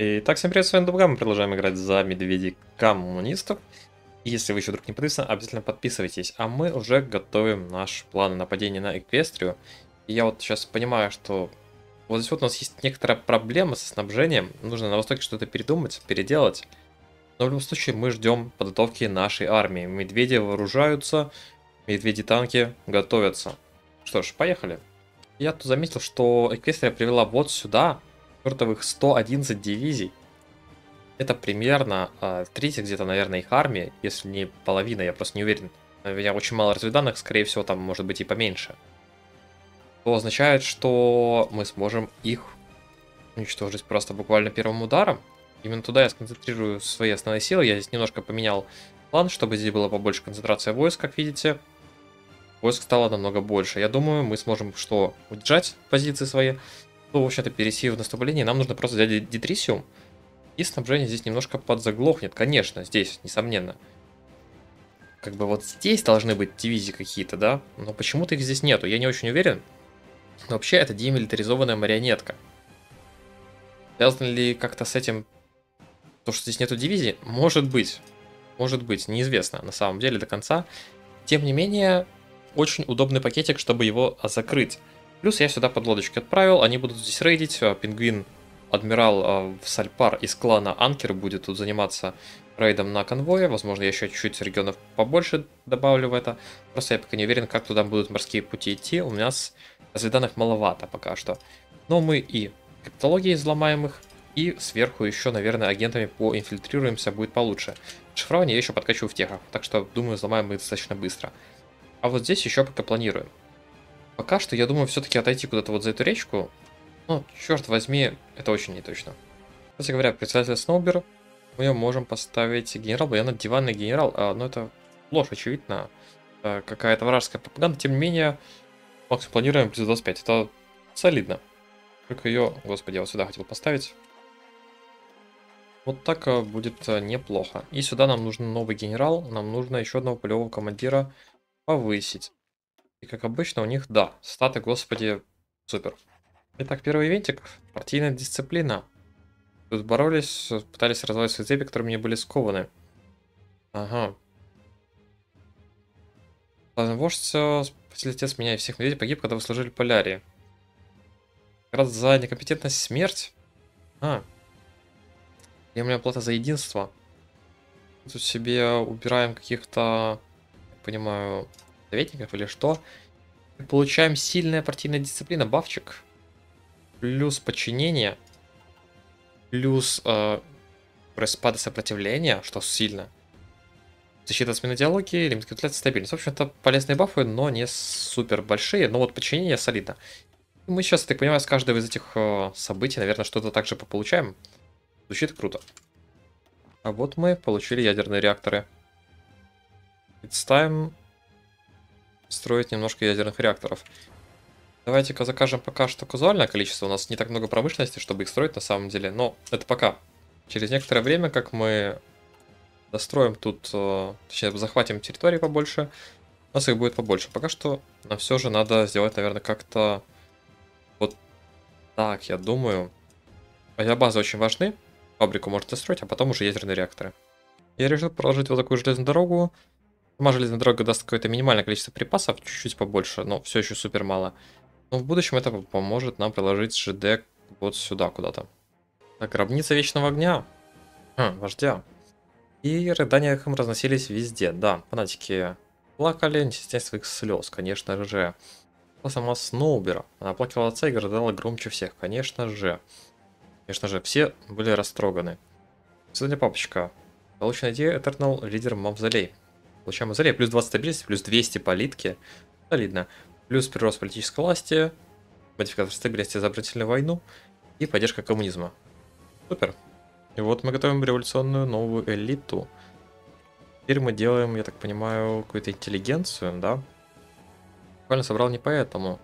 Итак, всем привет, с вами Дубга, мы продолжаем играть за медведей коммунистов. Если вы еще вдруг не подписаны, обязательно подписывайтесь. А мы уже готовим наш план нападения на Эквестрию. И я вот сейчас понимаю, что вот здесь вот у нас есть некоторая проблема со снабжением. Нужно на востоке что-то передумать, переделать. Но в любом случае мы ждем подготовки нашей армии. Медведи вооружаются, медведи-танки готовятся. Что ж, поехали. Я тут заметил, что Эквестрия привела вот сюда чертовых 111 дивизий. Это примерно э, третья где-то, наверное, их армия, если не половина, я просто не уверен. У меня очень мало разведанных, скорее всего, там может быть и поменьше. То означает, что мы сможем их уничтожить просто буквально первым ударом. Именно туда я сконцентрирую свои основные силы. Я здесь немножко поменял план, чтобы здесь была побольше концентрация войск, как видите. Войск стало намного больше. Я думаю, мы сможем что, удержать позиции свои, ну, в общем-то, перейти в наступление, нам нужно просто взять Дитрисиум. И снабжение здесь немножко подзаглохнет. Конечно, здесь, несомненно. Как бы вот здесь должны быть дивизии какие-то, да? Но почему-то их здесь нету, я не очень уверен. Но вообще, это демилитаризованная марионетка. Связано ли как-то с этим то, что здесь нету дивизии? Может быть. Может быть, неизвестно на самом деле до конца. Тем не менее, очень удобный пакетик, чтобы его закрыть. Плюс я сюда подлодочки отправил, они будут здесь рейдить, а, пингвин, адмирал а, Сальпар из клана Анкер будет тут заниматься рейдом на конвое, возможно я еще чуть-чуть регионов побольше добавлю в это, просто я пока не уверен, как туда будут морские пути идти, у меня с разведанных маловато пока что. Но мы и капитологии взломаем их, и сверху еще, наверное, агентами поинфильтрируемся, будет получше. Шифрование я еще подкачу в техах, так что, думаю, взломаем мы достаточно быстро. А вот здесь еще пока планируем. Пока что я думаю все-таки отойти куда-то вот за эту речку. Ну, черт возьми, это очень не точно. Кстати говоря, председатель Сноубер, мы можем поставить генерал, я диванный генерал, а, но это ложь, очевидно. Какая-то вражеская пропаганда, тем не менее, максимум планируем плюс 25, это солидно. Только ее, господи, я вот сюда хотел поставить. Вот так а, будет а, неплохо. И сюда нам нужен новый генерал, нам нужно еще одного полевого командира повысить. И как обычно у них, да, статы, господи, супер. Итак, первый винтик. Партийная дисциплина. Тут боролись, пытались развалить свои цепи, которые мне были скованы. Ага. Вождь, спаситель с меня и всех медведей погиб, когда вы служили полярии. Как раз за некомпетентность смерть. А. Премия плата за единство. Тут себе убираем каких-то, понимаю, советников или что. Получаем сильная партийная дисциплина, бафчик. Плюс подчинение. Плюс э, распады сопротивления, что сильно. Защита от смены диалоги, лимит капитуляции, стабильность. В общем-то, полезные бафы, но не супер большие. Но вот подчинение солидно. Мы сейчас, так понимаю, с каждого из этих э, событий, наверное, что-то также пополучаем. Звучит круто. А вот мы получили ядерные реакторы. Представим строить немножко ядерных реакторов. Давайте-ка закажем пока что казуальное количество. У нас не так много промышленности, чтобы их строить на самом деле. Но это пока. Через некоторое время, как мы достроим тут, э, точнее, захватим территории побольше, у нас их будет побольше. Пока что нам все же надо сделать, наверное, как-то вот так, я думаю. Авиабазы очень важны. Фабрику можно достроить, а потом уже ядерные реакторы. Я решил проложить вот такую железную дорогу. Сама железная дорога даст какое-то минимальное количество припасов, чуть-чуть побольше, но все еще супер мало. Но в будущем это поможет нам приложить ЖД вот сюда куда-то. Так, гробница Вечного Огня. Хм, вождя. И рыдания их разносились везде. Да, фанатики плакали, не стесняясь своих слез, конечно же. Сама Сноубера. Она плакала отца и рыдала громче всех, конечно же. Конечно же, все были растроганы. Сегодня папочка. Получена идея Eternal лидер Мавзолей. Получаем мавзолей. Плюс 20 стабильности, плюс 200 политки. Солидно. Плюс прирост политической власти. Модификатор стабильности за обратительную войну. И поддержка коммунизма. Супер. И вот мы готовим революционную новую элиту. Теперь мы делаем, я так понимаю, какую-то интеллигенцию, да? Буквально собрал не поэтому.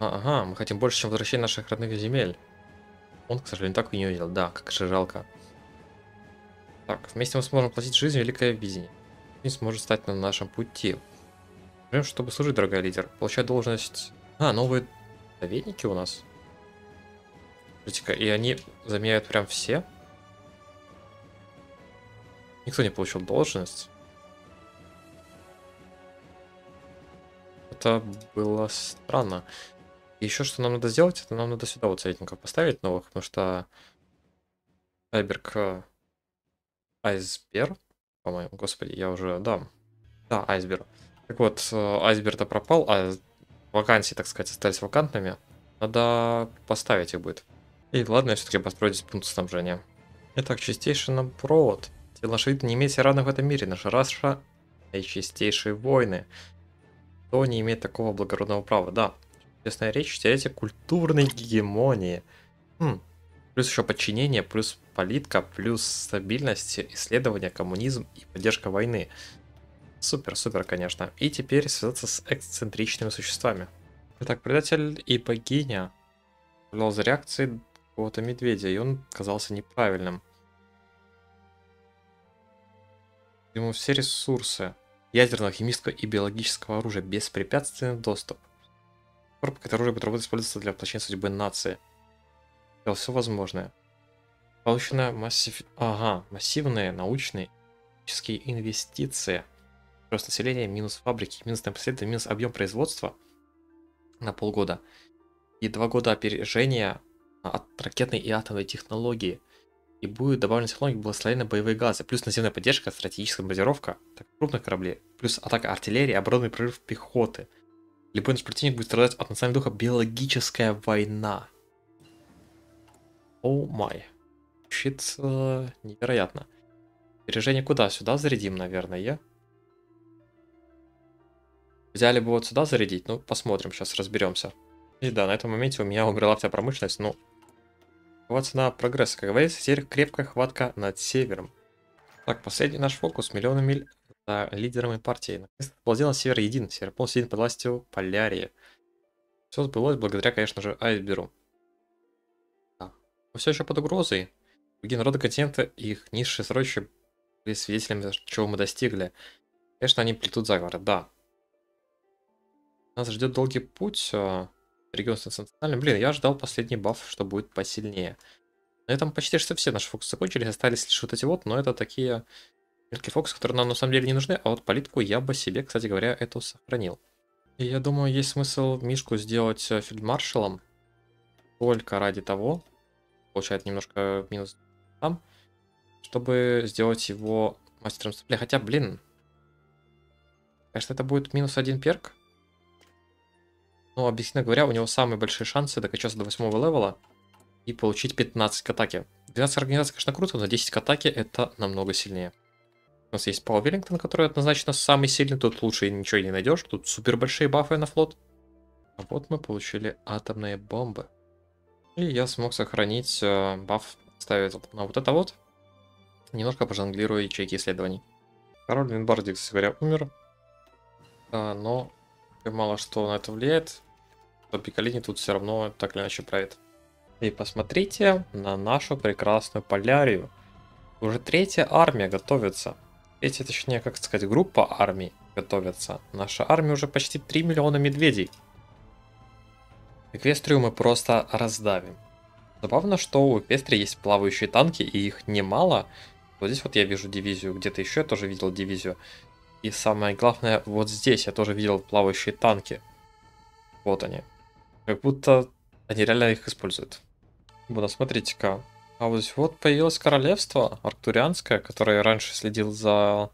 А, ага, мы хотим больше, чем возвращение наших родных земель. Он, к сожалению, так и не увидел. Да, как же жалко. Так, вместе мы сможем платить жизнь великое видение не сможет стать на нашем пути. Прям чтобы служить, дорогой лидер. Получать должность... А, новые советники у нас. Смотрите-ка, и они заменяют прям все. Никто не получил должность. Это было странно. И еще что нам надо сделать, это нам надо сюда вот советников поставить новых, потому что Айберг э, Айсбер, по-моему, господи, я уже, да, да, Айсбер. Так вот, э, Айсбер-то пропал, а вакансии, так сказать, остались вакантными. Надо поставить их будет. И ладно, я все-таки построю здесь пункт снабжения. Итак, чистейший нам провод. Телошвид не имеет равных в этом мире. Наша раша и чистейшие войны. Кто не имеет такого благородного права? Да, честная речь, теряете культурной гегемонии. Хм. Плюс еще подчинение, плюс политика, плюс стабильность, исследование, коммунизм и поддержка войны. Супер, супер, конечно. И теперь связаться с эксцентричными существами. Итак, предатель и богиня наблюдал за реакцией какого-то медведя, и он казался неправильным. Ему все ресурсы ядерного, химического и биологического оружия, беспрепятственный доступ. Корп, который оружие будет работать, использоваться для воплощения судьбы нации. Сделал все возможное. Получено массив... Ага, массивные научные инвестиции. Рост населения, минус фабрики, минус темп минус объем производства на полгода. И два года опережения от ракетной и атомной технологии. И будет добавлена технология благословения боевые газы, плюс наземная поддержка, стратегическая базировка так, крупных кораблей, плюс атака артиллерии, оборонный прорыв пехоты. Любой наш противник будет страдать от национального духа биологическая война. О май. Щит невероятно. Пережение куда? Сюда зарядим, наверное. Взяли бы вот сюда зарядить, ну посмотрим, сейчас разберемся. И да, на этом моменте у меня умерла вся промышленность, ну Какова цена прогресса? Как говорится, теперь крепкая хватка над севером. Так, последний наш фокус. Миллионы миль за лидерами партии. Наконец-то север един. Север полностью един под властью Полярии. Все сбылось благодаря, конечно же, Айсберу. Все еще под угрозой. Другие народы континента и их низшие срочи были свидетелями, чего мы достигли. Конечно, они плетут заговоры, да. Нас ждет долгий путь. А, Регион национальный. Блин, я ждал последний баф, что будет посильнее. На этом почти что все наши фокусы закончились. Остались лишь вот эти вот, но это такие мелкие фокусы, которые нам на самом деле не нужны. А вот политику я бы себе, кстати говоря, эту сохранил. И я думаю, есть смысл Мишку сделать э, фельдмаршалом. Только ради того, получает немножко минус там, чтобы сделать его мастером сопли. Хотя, блин, конечно, это будет минус один перк. Но, объективно говоря, у него самые большие шансы докачаться до 8 левела и получить 15 к атаке. 12 организаций, конечно, круто, но 10 к атаке это намного сильнее. У нас есть Пауэр Веллингтон, который однозначно самый сильный, тут лучше ничего не найдешь, тут супер большие бафы на флот. А вот мы получили атомные бомбы. И я смог сохранить э, баф, ставить на вот это вот. Немножко пожонглирую ячейки исследований. Король Винбардик, кстати говоря, умер. А, но мало что на это влияет, то Пикалини тут все равно так или иначе правит. И посмотрите на нашу прекрасную Полярию. Уже третья армия готовится. Третья, точнее, как сказать, группа армий готовится. Наша армия уже почти 3 миллиона медведей. Эквестрию мы просто раздавим. Забавно, что у Эквестрии есть плавающие танки, и их немало. Вот здесь вот я вижу дивизию, где-то еще я тоже видел дивизию. И самое главное, вот здесь я тоже видел плавающие танки. Вот они. Как будто они реально их используют. Вот, смотрите-ка. А вот здесь вот появилось королевство арктурианское, которое раньше следил за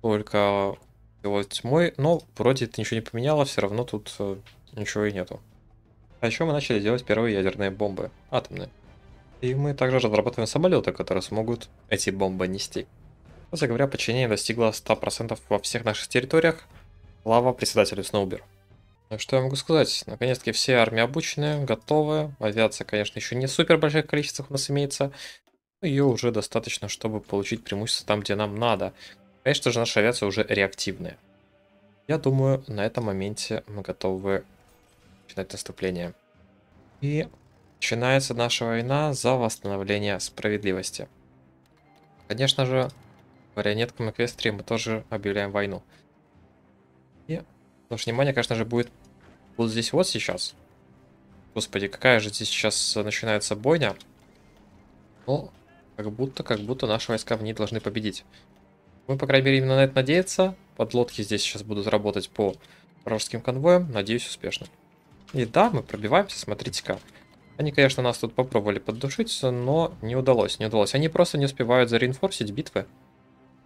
только его тьмой, но вроде это ничего не поменяло, все равно тут э, ничего и нету. А еще мы начали делать первые ядерные бомбы, атомные. И мы также разрабатываем самолеты, которые смогут эти бомбы нести. Кстати говоря, подчинение достигло 100% во всех наших территориях. Слава председателю Сноубер. Что я могу сказать? Наконец-таки все армии обучены, готовы. Авиация, конечно, еще не супер больших количествах у нас имеется. Но ее уже достаточно, чтобы получить преимущество там, где нам надо. Конечно же, наша авиация уже реактивная. Я думаю, на этом моменте мы готовы начинать наступление. И начинается наша война за восстановление справедливости. Конечно же, марионеткам Эквестрии мы тоже объявляем войну. И что внимание, конечно же, будет вот здесь вот сейчас. Господи, какая же здесь сейчас начинается бойня. Ну, как будто, как будто наши войска в ней должны победить. Мы, по крайней мере, именно на это надеяться. Подлодки здесь сейчас будут работать по вражеским конвоям. Надеюсь, успешно. И да, мы пробиваемся, смотрите-ка. Они, конечно, нас тут попробовали поддушить, но не удалось, не удалось. Они просто не успевают зареинфорсить битвы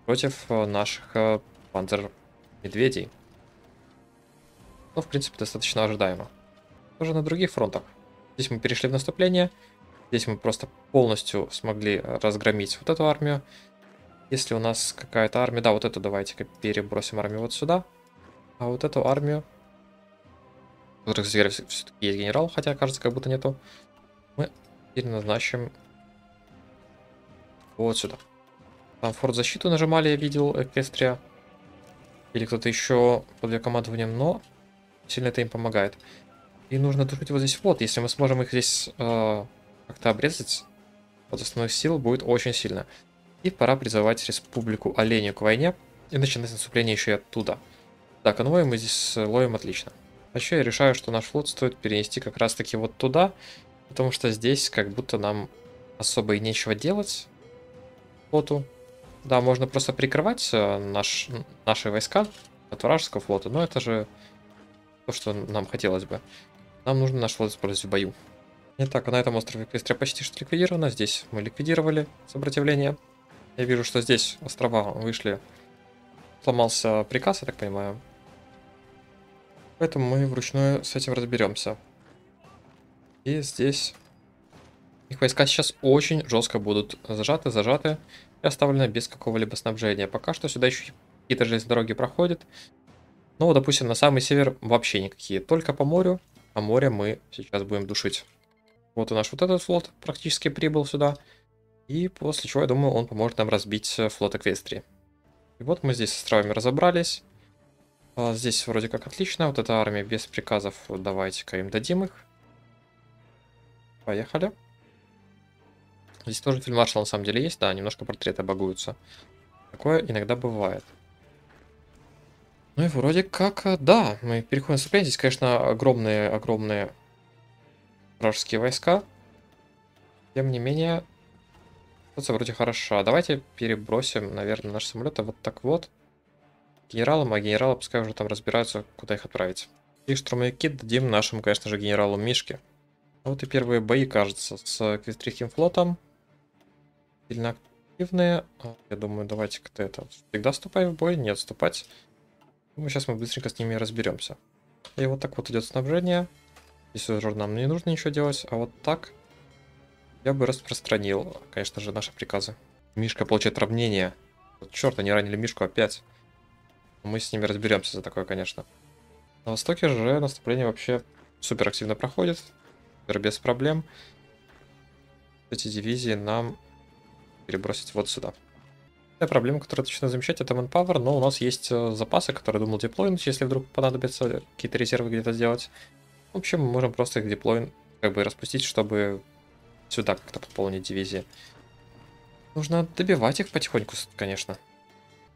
против э, наших э, панцер-медведей. Ну, в принципе, достаточно ожидаемо. Тоже на других фронтах. Здесь мы перешли в наступление. Здесь мы просто полностью смогли разгромить вот эту армию. Если у нас какая-то армия... Да, вот эту давайте-ка перебросим армию вот сюда. А вот эту армию... В которых все-таки есть генерал, хотя кажется, как будто нету. Мы переназначим вот сюда. Там форт защиту нажимали, я видел, Эквестрия. Или кто-то еще под ее командованием, но сильно это им помогает. И нужно душить вот здесь вот. Если мы сможем их здесь э, как-то обрезать, от основных сил будет очень сильно. И пора призывать республику Оленю к войне и начинать наступление еще и оттуда. Да, конвой мы здесь ловим отлично. А еще я решаю, что наш флот стоит перенести как раз таки вот туда, потому что здесь как будто нам особо и нечего делать флоту. Да, можно просто прикрывать э, наш, наши войска от вражеского флота, но это же то, что нам хотелось бы. Нам нужно наш флот использовать в бою. Итак, а на этом острове Квестрия почти что ликвидировано. Здесь мы ликвидировали сопротивление. Я вижу, что здесь острова вышли. Сломался приказ, я так понимаю. Поэтому мы вручную с этим разберемся. И здесь их войска сейчас очень жестко будут зажаты, зажаты и оставлены без какого-либо снабжения. Пока что сюда еще какие-то железные дороги проходят. Ну, допустим, на самый север вообще никакие. Только по морю. А море мы сейчас будем душить. Вот и наш вот этот флот практически прибыл сюда. И после чего, я думаю, он поможет нам разбить флот Эквестрии. И вот мы здесь с островами разобрались. А здесь вроде как отлично. Вот эта армия без приказов. Давайте-ка им дадим их. Поехали. Здесь тоже фельдмаршал на самом деле есть, да, немножко портреты багуются. Такое иногда бывает. Ну и вроде как, э, да, мы переходим в наступление. Здесь, конечно, огромные-огромные вражеские войска. Тем не менее, ситуация вроде хороша. Давайте перебросим, наверное, наши самолеты вот так вот. Генералам, а генералы пускай уже там разбираются, куда их отправить. И штурмовики дадим нашему, конечно же, генералу Мишке. Вот и первые бои, кажется, с Квестрихим флотом сильно активные. А, я думаю, давайте как-то это... Всегда вступай в бой, не отступать. Думаю, сейчас мы быстренько с ними разберемся. И вот так вот идет снабжение. Здесь уже нам не нужно ничего делать, а вот так я бы распространил, конечно же, наши приказы. Мишка получает равнение. Черт, они ранили Мишку опять. Мы с ними разберемся за такое, конечно. На востоке же наступление вообще супер активно проходит. Супер без проблем. Эти дивизии нам перебросить вот сюда. Проблема, которую точно замечать, это manpower, но у нас есть э, запасы, которые думал деплойнуть, если вдруг понадобится какие-то резервы где-то сделать. В общем, мы можем просто их деплойн как бы распустить, чтобы сюда как-то пополнить дивизии. Нужно добивать их потихоньку, конечно.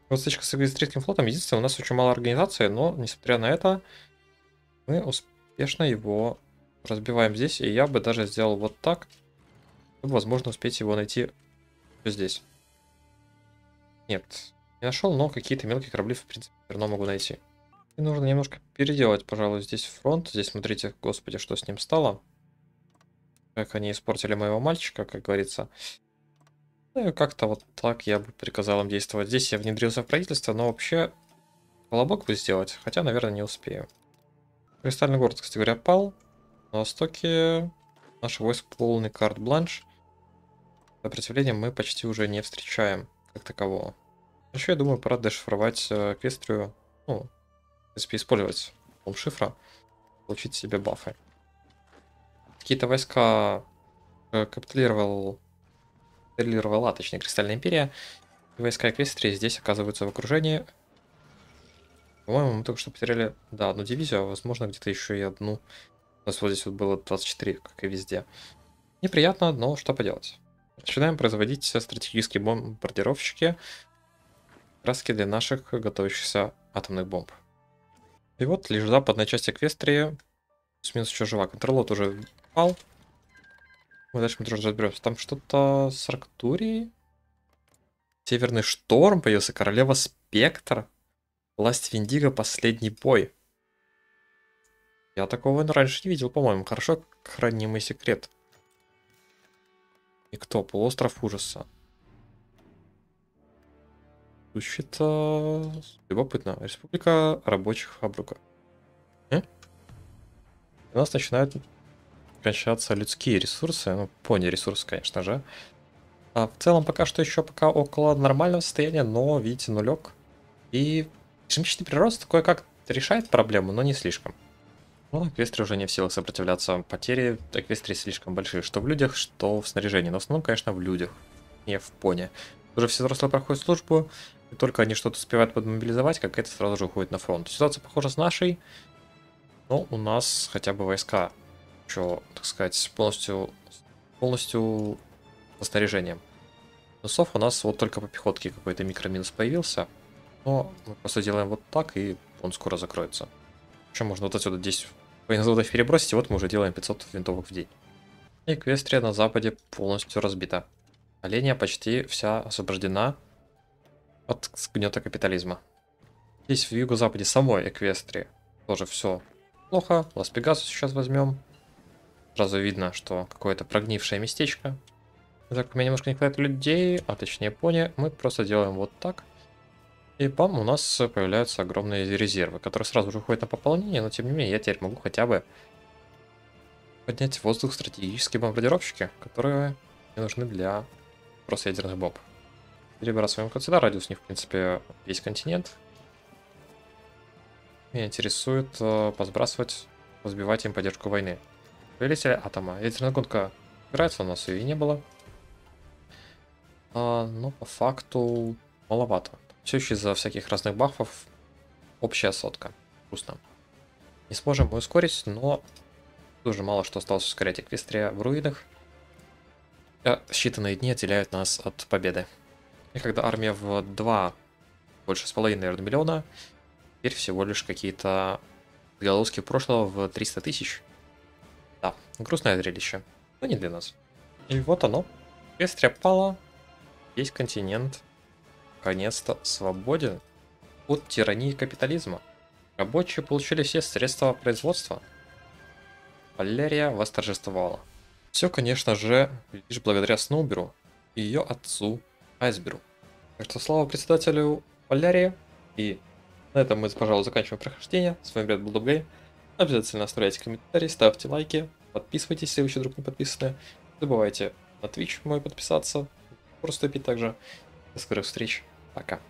Вот стычка с Игристрийским флотом, единственное, у нас очень мало организации, но, несмотря на это, мы успешно его разбиваем здесь, и я бы даже сделал вот так, чтобы, возможно, успеть его найти здесь? Нет, не нашел, но какие-то мелкие корабли, в принципе, все равно могу найти. И нужно немножко переделать, пожалуй, здесь фронт. Здесь смотрите, господи, что с ним стало. Как они испортили моего мальчика, как говорится. Ну и как-то вот так я бы приказал им действовать. Здесь я внедрился в правительство, но вообще колобок бы сделать, хотя, наверное, не успею. Кристальный город, кстати говоря, пал. На востоке наш войск полный карт-бланш. Сопротивления мы почти уже не встречаем как такового. Еще, я думаю, пора дешифровать э, Квестрию. Ну, в принципе, использовать пол шифра. Получить себе бафы. Какие-то войска э, капитулировал... Капитулировала, точнее, Кристальная Империя. И войска Эквестрии здесь оказываются в окружении. По-моему, мы только что потеряли, да, одну дивизию, а возможно где-то еще и одну. У нас вот здесь вот было 24, как и везде. Неприятно, но что поделать. Начинаем производить стратегические бомбардировщики, краски для наших готовящихся атомных бомб. И вот лишь западная часть Эквестрии, плюс-минус еще жива. Контролот уже пал. Мы дальше мы тоже разберемся. Там что-то с Арктурией. Северный шторм появился, королева спектр. Власть Виндиго, последний бой. Я такого раньше не видел, по-моему. Хорошо хранимый секрет. И кто? Полуостров ужаса. Звучит-то любопытно. Республика рабочих фабрика. Э? У нас начинают кончаться людские ресурсы. Ну, пони ресурс, конечно же. А в целом пока что еще пока около нормального состояния, но, видите, нулек. И Ежемесячный прирост кое-как решает проблему, но не слишком. Ну, Эквестрия уже не в силах сопротивляться. Потери Эквестрии слишком большие, что в людях, что в снаряжении. Но в основном, конечно, в людях, не в пони. Уже все взрослые проходят службу, и только они что-то успевают подмобилизовать, как это сразу же уходит на фронт. Ситуация похожа с нашей, но у нас хотя бы войска, что, так сказать, полностью, полностью со снаряжением. Носов у нас вот только по пехотке какой-то микроминус появился. Но мы просто делаем вот так, и он скоро закроется. Еще можно вот отсюда 10 воензаводов перебросить, и вот мы уже делаем 500 винтовок в день. Эквестрия на западе полностью разбита. Оленя почти вся освобождена от гнета капитализма. Здесь в юго-западе самой Эквестрии тоже все плохо. Лас-Пегасу сейчас возьмем. Сразу видно, что какое-то прогнившее местечко. Так, у меня немножко не хватает людей, а точнее пони. Мы просто делаем вот так. И бам, у нас появляются огромные резервы, которые сразу же уходят на пополнение, но тем не менее я теперь могу хотя бы поднять воздух стратегические бомбардировщики, которые мне нужны для просто ядерных бомб. Перебрасываем вот сюда, радиус них, в принципе, весь континент. Меня интересует э, посбрасывать, разбивать им поддержку войны. Прилетели атома. Ядерная гонка играется, у нас ее и не было. А, но по факту маловато. Все еще из-за всяких разных бафов общая сотка. Грустно. Не сможем мы ускорить, но тоже мало что осталось ускорять Эквестрия в руинах. А считанные дни отделяют нас от победы. И когда армия в 2, больше с половиной, наверное, миллиона, теперь всего лишь какие-то головски прошлого в 300 тысяч. Да, грустное зрелище, но не для нас. И вот оно. Эквестрия пала, весь континент наконец-то свободен от тирании капитализма. Рабочие получили все средства производства. Валерия восторжествовала. Все, конечно же, лишь благодаря Сноуберу и ее отцу Айсберу. Так что слава председателю Валерии. И на этом мы, пожалуй, заканчиваем прохождение. С вами, был Дубгей. Обязательно оставляйте комментарии, ставьте лайки, подписывайтесь, если вы еще вдруг не подписаны. Не забывайте на Twitch мой подписаться, пить также. До скорых встреч. Пока.